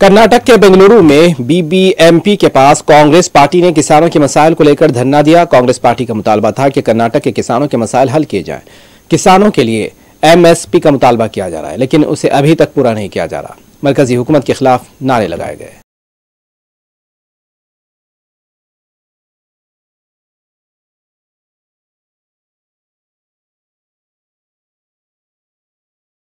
कर्नाटक के बेंगलुरु में बीबीएमपी के पास कांग्रेस पार्टी ने किसानों के मसाइल को लेकर धरना दिया। कांग्रेस पार्टी का मुतालबा था कि कर्नाटक के किसानों के मसाइल हल किए जाएँ। किसानों के लिए एमएसपी का मुतालबा किया जा रहा है, लेकिन उसे अभी तक पूरा नहीं किया जा रहा। मरकजी हुकूमत के खिलाफ नारे लगाए गए।